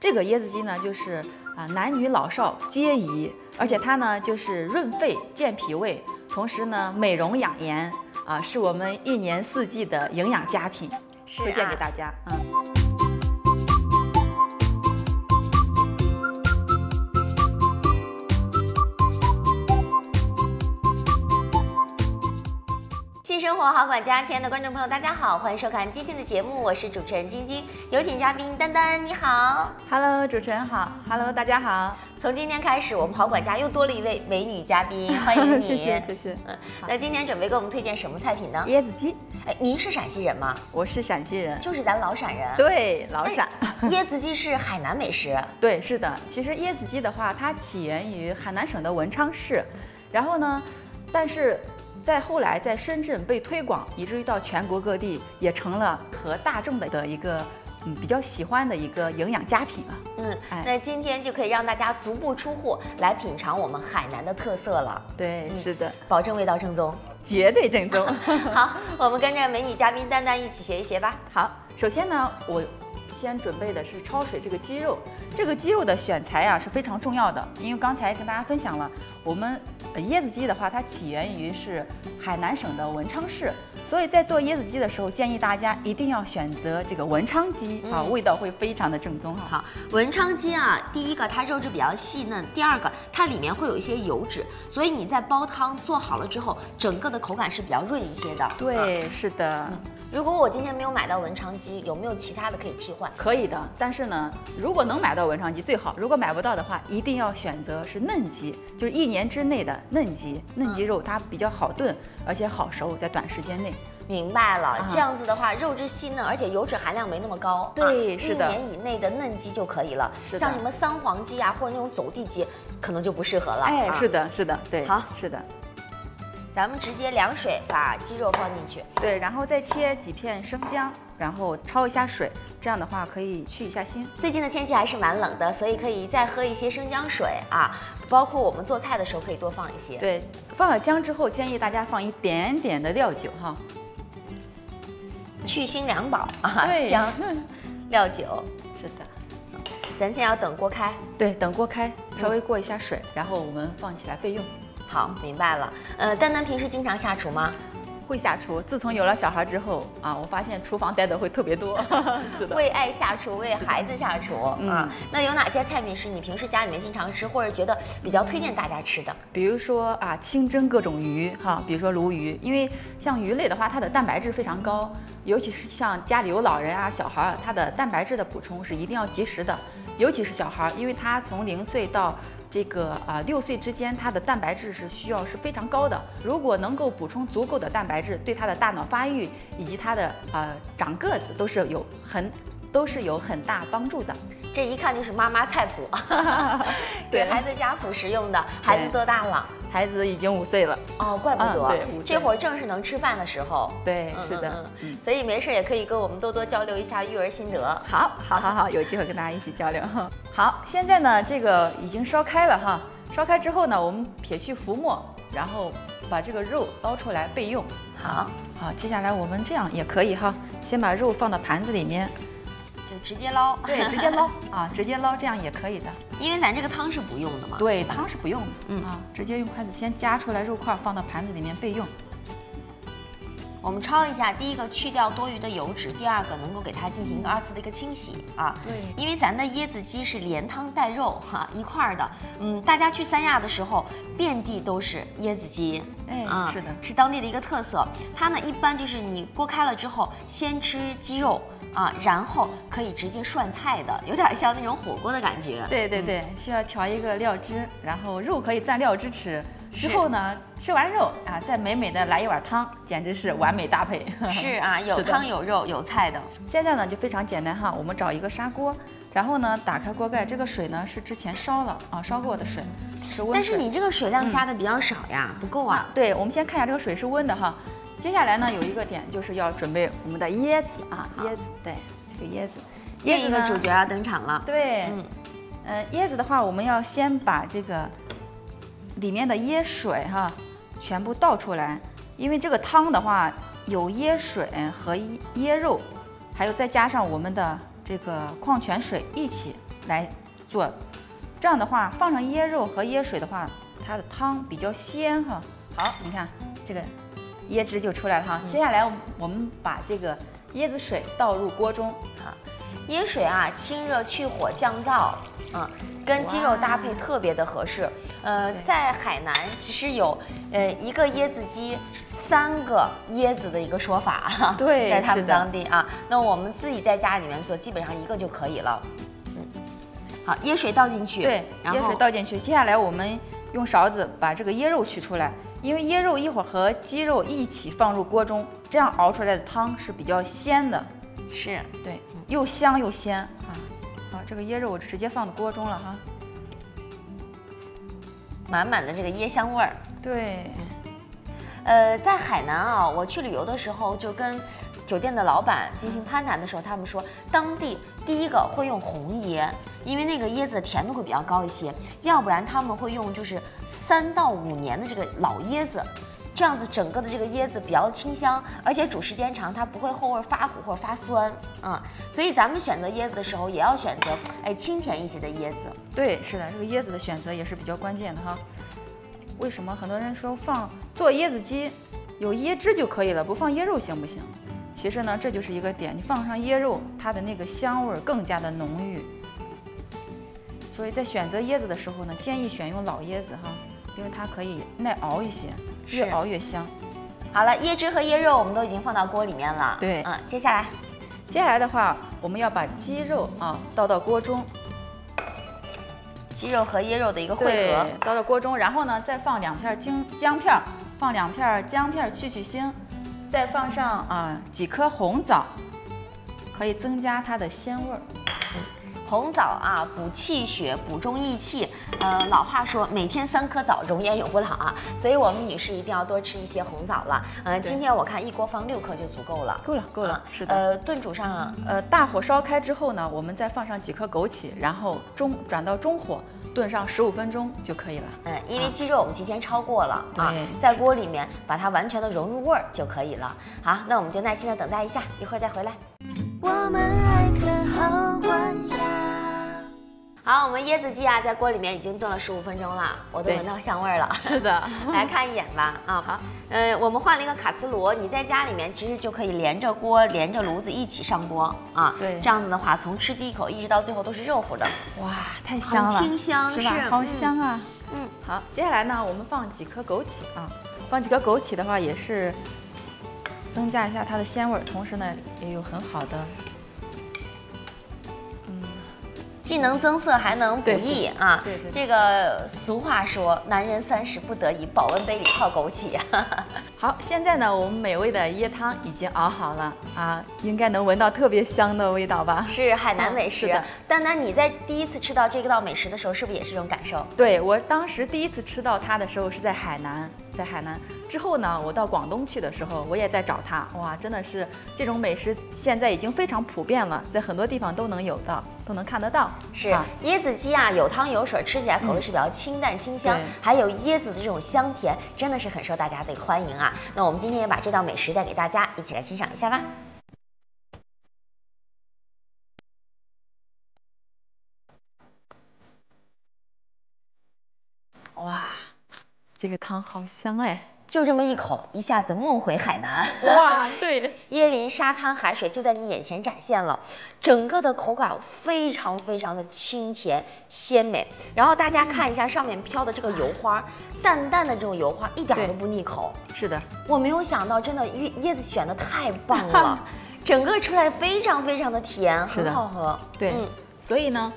这个椰子鸡呢，就是啊男女老少皆宜，而且它呢就是润肺健脾胃，同时呢美容养颜啊，是我们一年四季的营养佳品，推荐给大家。嗯。生活好管家，亲爱的观众朋友，大家好，欢迎收看今天的节目，我是主持人晶晶，有请嘉宾丹丹，你好，Hello，主持人好，Hello，大家好。从今天开始，我们好管家又多了一位美女嘉宾，欢迎你，谢谢谢谢。嗯，那今天准备给我们推荐什么菜品呢？椰子鸡。哎，您是陕西人吗？我是陕西人，就是咱老陕人。对，老陕。椰子鸡是海南美食。对，是的。其实椰子鸡的话，它起源于海南省的文昌市，然后呢，但是。在后来，在深圳被推广，以至于到全国各地，也成了和大众的的一个嗯比较喜欢的一个营养佳品啊。嗯，那今天就可以让大家足不出户来品尝我们海南的特色了。对，是的，保证味道正宗，绝对正宗。好，我们跟着美女嘉宾丹丹一起学一学吧。好，首先呢，我。先准备的是焯水这个鸡肉，这个鸡肉的选材啊是非常重要的，因为刚才跟大家分享了，我们椰子鸡的话，它起源于是海南省的文昌市，所以在做椰子鸡的时候，建议大家一定要选择这个文昌鸡。啊，味道会非常的正宗哈。好，文昌鸡啊，第一个它肉质比较细嫩，第二个它里面会有一些油脂，所以你在煲汤做好了之后，整个的口感是比较润一些的。对，是的。如果我今天没有买到文昌鸡，有没有其他的可以替换？可以的，但是呢，如果能买到文昌鸡最好。如果买不到的话，一定要选择是嫩鸡，就是一年之内的嫩鸡。嫩鸡肉它比较好炖，而且好熟，在短时间内。明白了，这样子的话，肉质细嫩，而且油脂含量没那么高。对，是的。一年以内的嫩鸡就可以了。是像什么三黄鸡啊，或者那种走地鸡，可能就不适合了。哎，是的，是的，对。好，是的。咱们直接凉水把鸡肉放进去，对，然后再切几片生姜，然后焯一下水，这样的话可以去一下腥。最近的天气还是蛮冷的，所以可以再喝一些生姜水啊，包括我们做菜的时候可以多放一些。对，放了姜之后，建议大家放一点点的料酒哈，去腥两宝啊。对，姜、料酒，是的。咱先要等锅开，对，等锅开，稍微过一下水，然后我们放起来备用。好，明白了。呃，丹丹平时经常下厨吗？会下厨。自从有了小孩之后啊，我发现厨房待的会特别多。是的。为爱下厨，为孩子下厨啊。那有哪些菜品是你平时家里面经常吃，或者觉得比较推荐大家吃的？比如说啊，清蒸各种鱼哈，比如说鲈鱼，因为像鱼类的话，它的蛋白质非常高，尤其是像家里有老人啊、小孩，它的蛋白质的补充是一定要及时的。尤其是小孩，因为他从零岁到这个啊六岁之间，他的蛋白质是需要是非常高的。如果能够补充足够的蛋白质，对他的大脑发育以及他的呃长个子都是有很都是有很大帮助的。这一看就是妈妈菜谱，给孩子家辅食用的。孩子多大了？孩子已经五岁了。哦，怪不得，这会儿正是能吃饭的时候。对，是的。嗯所以没事也可以跟我们多多交流一下育儿心得。好，好，好，好，有机会跟大家一起交流。好，现在呢，这个已经烧开了哈。烧开之后呢，我们撇去浮沫，然后把这个肉捞出来备用。好，好，接下来我们这样也可以哈，先把肉放到盘子里面。就直接捞，对，直接捞啊，直接捞，这样也可以的。因为咱这个汤是不用的嘛。对，汤是不用的。嗯啊，直接用筷子先夹出来肉块，放到盘子里面备用。我们焯一下，第一个去掉多余的油脂，第二个能够给它进行一个二次的一个清洗啊。对，因为咱的椰子鸡是连汤带肉哈一块儿的。嗯，大家去三亚的时候，遍地都是椰子鸡。哎，啊，是的，是当地的一个特色。它呢，一般就是你锅开了之后，先吃鸡肉啊，然后可以直接涮菜的，有点像那种火锅的感觉。对对对，需要调一个料汁，然后肉可以蘸料汁吃。之后呢，吃完肉啊，再美美的来一碗汤，简直是完美搭配。是 啊，有汤有肉有菜的。现在呢就非常简单哈，我们找一个砂锅，然后呢打开锅盖，这个水呢是之前烧了啊烧过的水，是温水。但是你这个水量加的比较少呀，不够啊。对，我们先看一下这个水是温的哈。接下来呢有一个点就是要准备我们的椰子啊，椰子，对，这个椰子，椰子的主角要登场了。对，嗯，呃，椰子的话，我们要先把这个。里面的椰水哈，全部倒出来，因为这个汤的话有椰水和椰肉，还有再加上我们的这个矿泉水一起来做。这样的话，放上椰肉和椰水的话，它的汤比较鲜哈。好，你看这个椰汁就出来了哈。接下来我们把这个椰子水倒入锅中啊。椰水啊，清热去火降燥，嗯，跟鸡肉搭配特别的合适。呃，在海南其实有呃一个椰子鸡三个椰子的一个说法，对，在他们当地啊。那我们自己在家里面做，基本上一个就可以了。嗯好，椰水倒进去。对，椰水倒进去。接下来我们用勺子把这个椰肉取出来，因为椰肉一会儿和鸡肉一起放入锅中，这样熬出来的汤是比较鲜的。是，对，又香又鲜啊。好，这个椰肉我直接放到锅中了哈。满满的这个椰香味儿。对。呃，在海南啊，我去旅游的时候就跟。酒店的老板进行攀谈的时候，他们说当地第一个会用红椰，因为那个椰子的甜度会比较高一些；要不然他们会用就是三到五年的这个老椰子，这样子整个的这个椰子比较清香，而且煮时间长，它不会后味发苦或者发酸啊。所以咱们选择椰子的时候也要选择哎清甜一些的椰子。对，是的，这个椰子的选择也是比较关键的哈。为什么很多人说放做椰子鸡有椰汁就可以了，不放椰肉行不行？其实呢，这就是一个点，你放上椰肉，它的那个香味更加的浓郁。所以在选择椰子的时候呢，建议选用老椰子哈，因为它可以耐熬一些，越熬越香。好了，椰汁和椰肉我们都已经放到锅里面了。对，嗯，接下来，接下来的话，我们要把鸡肉啊倒到锅中，鸡肉和椰肉的一个混合，倒到锅中，然后呢，再放两片姜姜片，放两片姜片去去腥。再放上啊几颗红枣，可以增加它的鲜味儿。红枣啊，补气血，补中益气。呃，老话说，每天三颗枣，容颜永不老啊。所以我们女士一定要多吃一些红枣了。嗯，今天我看一锅放六颗就足够了。够了，够了。是的。呃，炖煮上，呃，大火烧开之后呢，我们再放上几颗枸杞，然后中转到中火。炖上十五分钟就可以了。嗯，因为鸡肉我们提前焯过了啊，在锅里面把它完全的融入味儿就可以了。好，那我们就耐心的等待一下，一会儿再回来。我们爱看好。好，我们椰子鸡啊，在锅里面已经炖了十五分钟了，我都闻到香味了。是的，来看一眼吧。啊，好。呃，我们换了一个卡瓷炉，你在家里面其实就可以连着锅、连着炉子一起上锅啊。对，这样子的话，从吃第一口一直到最后都是热乎的。哇，太香了，清香是吧？好香啊。嗯，好，接下来呢，我们放几颗枸杞啊，放几颗枸杞的话，也是增加一下它的鲜味，同时呢，也有很好的。既能增色还能补益啊！对对，这个俗话说，男人三十不得已，保温杯里泡枸杞。好，现在呢，我们美味的椰汤已经熬好了啊，应该能闻到特别香的味道吧？是海南美食。的，丹丹，你在第一次吃到这个道美食的时候，是不是也是这种感受？对我当时第一次吃到它的时候是在海南。在海南之后呢，我到广东去的时候，我也在找它。哇，真的是这种美食现在已经非常普遍了，在很多地方都能有到，都能看得到。是椰子鸡啊，有汤有水，吃起来口味是比较清淡清香，还有椰子的这种香甜，真的是很受大家的欢迎啊。那我们今天也把这道美食带给大家，一起来欣赏一下吧。哇！这个汤好香哎，就这么一口，一下子梦回海南。哇，对，椰林沙滩海水就在你眼前展现了，整个的口感非常非常的清甜鲜美。然后大家看一下上面飘的这个油花，淡淡的这种油花一点都不腻口。是的，我没有想到，真的椰椰子选的太棒了，整个出来非常非常的甜，很好喝。对，所以呢。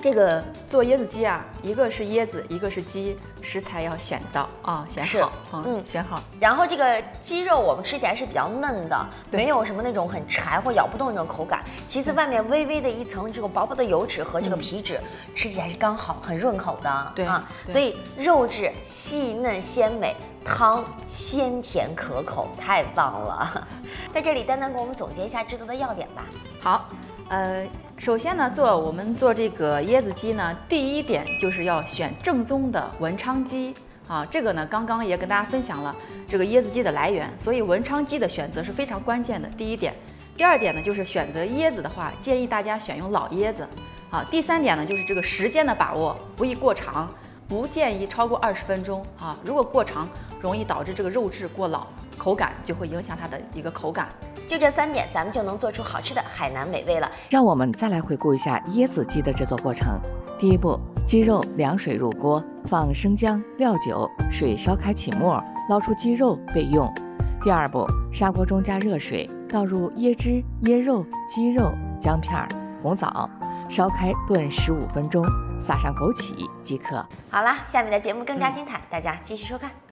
这个做椰子鸡啊，一个是椰子，一个是鸡，食材要选到啊，选好，嗯，选好。然后这个鸡肉我们吃起来是比较嫩的，没有什么那种很柴或咬不动那种口感。其次，外面微微的一层这个薄薄的油脂和这个皮脂，吃起来是刚好，很润口的。对啊，所以肉质细嫩鲜美，汤鲜甜可口，太棒了。在这里，丹丹给我们总结一下制作的要点吧。好。呃，首先呢，做我们做这个椰子鸡呢，第一点就是要选正宗的文昌鸡啊。这个呢，刚刚也跟大家分享了这个椰子鸡的来源，所以文昌鸡的选择是非常关键的。第一点，第二点呢，就是选择椰子的话，建议大家选用老椰子。好，第三点呢，就是这个时间的把握，不宜过长，不建议超过二十分钟啊。如果过长，容易导致这个肉质过老，口感就会影响它的一个口感。就这三点，咱们就能做出好吃的海南美味了。让我们再来回顾一下椰子鸡的制作过程。第一步，鸡肉凉水入锅，放生姜、料酒，水烧开起沫，捞出鸡肉备用。第二步，砂锅中加热水，倒入椰汁、椰肉、鸡肉、姜片、红枣，烧开炖十五分钟，撒上枸杞即可。好啦，下面的节目更加精彩，大家继续收看。